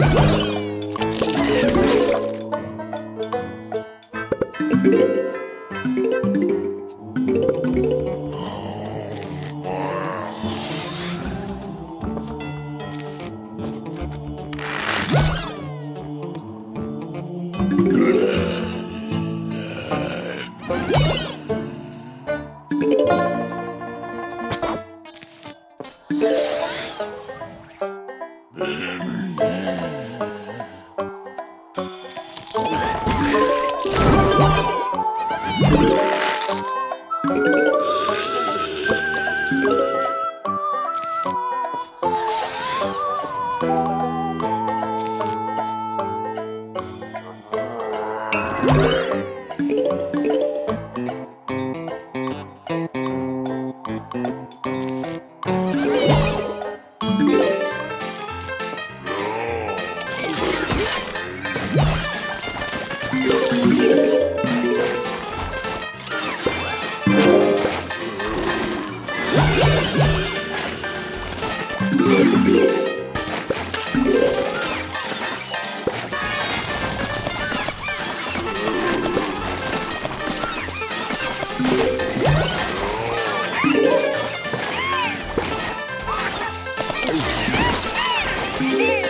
Woo! Yeah.